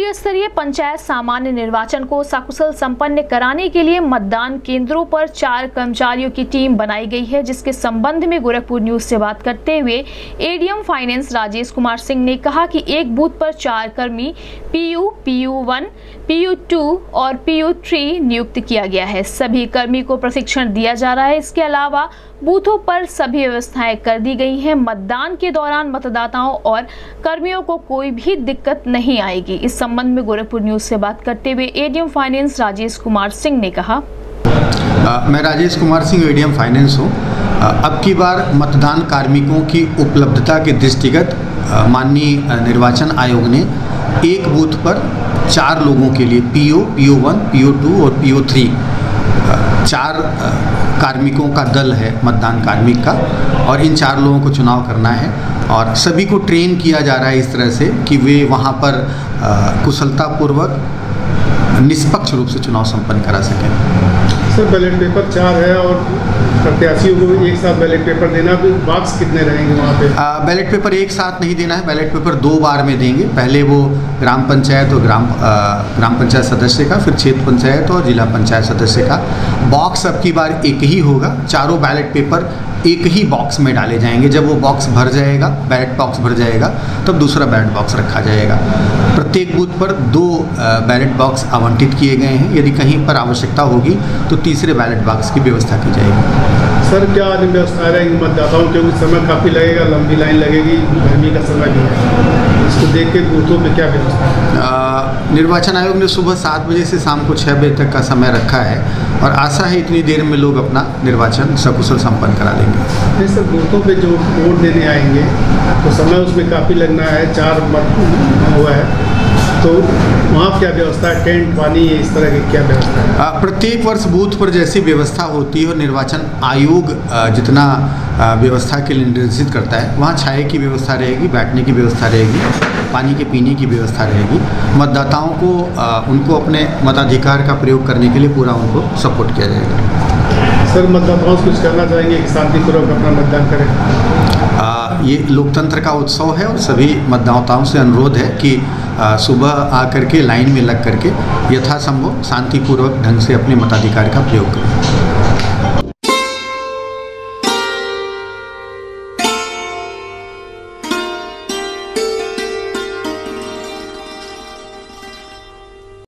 त्रिस्तरीय पंचायत सामान्य निर्वाचन को सकुशल संपन्न कराने के लिए मतदान केंद्रों पर चार कर्मचारियों की टीम बनाई गई है, जिसके संबंध में गोरखपुर न्यूज़ से बात करते हुए एडीएम फाइनेंस राजेश कुमार सिंह ने कहा कि एक बूथ पर चार कर्मी PU PU one, PU two और पीयू थ्री नियुक्त किया गया है। सभी कर्मी को प्रशिक्षण दिया जा रहा है। इसके अलावा बूथों पर सभी व्यवस्थाएँ कर दी गई हैं। मतदान के दौरान मतदाताओं और कर्मियों को कोई भी दिक्कत नहीं आएगी। इस संबंध में गोरखपुर न्यूज़ से बात करते हुए एडीएम फाइनेंस राजेश कुमार सिंह ने कहा। आ, मैं राजेश कुमार सिंह एडीएम फाइनेंस हूँ। अब की बार मतदान कार्मिकों की उपलब्धता के दृष्टिगत माननीय निर्वाचन आयोग ने एक बूथ पर चार लोगों के लिए PO PO one PO two और पीओ थ्री चार कार्मिकों का दल है, मतदान कार्मिक का, और इन चार लोगों को चुनाव करना है। और सभी को ट्रेन किया जा रहा है इस तरह से कि वे वहाँ पर कुशलतापूर्वक, निष्पक्ष रूप से चुनाव संपन्न करा सकें। सर, बैलेट पेपर चार है और प्रत्याशियों को एक साथ बैलेट पेपर देना बॉक्स कितने रहेंगे वहाँ पे? बैलेट पेपर एक साथ नहीं देना है बैलेट पेपर दो बार में देंगे। पहले वो ग्राम पंचायत और ग्राम आ, ग्राम पंचायत सदस्य का फिर क्षेत्र पंचायत और जिला पंचायत सदस्य का। बॉक्स अब की बार एक ही होगा चारों बैलेट पेपर एक ही बॉक्स में डाले जाएँगे। जब वो बॉक्स भर जाएगा बैलेट बॉक्स भर जाएगा तब दूसरा बैलेट बॉक्स रखा जाएगा। प्रत्येक बूथ पर दो बैलेट बॉक्स आवंटित किए गए हैं। यदि कहीं पर आवश्यकता होगी तो तीसरे बैलेट बॉक्स की व्यवस्था की जाएगी। सर क्या व्यवस्था रहेगी मतदाताओं क्योंकि समय काफ़ी लगेगा लंबी लाइन लगेगी गर्मी का समय भी है। इसको देख के बूथों में क्या व्यवस्था निर्वाचन आयोग ने सुबह सात बजे से शाम को छः बजे तक का समय रखा है। और आशा है इतनी देर में लोग अपना निर्वाचन सकुशल संपन्न करा लेंगे। सर, बूथों पे जो वोट देने आएँगे तो समय उसमें काफ़ी लगना है, चार मत हुआ है। तो वहाँ क्या व्यवस्था है? टेंट पानी इस तरह की क्या व्यवस्था है? प्रत्येक वर्ष बूथ पर जैसी व्यवस्था होती है और निर्वाचन आयोग जितना व्यवस्था के लिए निर्देशित करता है वहाँ छाए की व्यवस्था रहेगी बैठने की व्यवस्था रहेगी पानी के पीने की व्यवस्था रहेगी। मतदाताओं को उनको अपने मताधिकार का प्रयोग करने के लिए पूरा उनको सपोर्ट किया जाएगा। सर मतदाताओं से कुछ करना चाहेंगे कि शांतिपूर्वक अपना मतदान करें? आ, ये लोकतंत्र का उत्सव है और सभी मतदाताओं से अनुरोध है कि सुबह आकर के लाइन में लग करके यथासंभव शांतिपूर्वक ढंग से अपने मताधिकार का प्रयोग करें।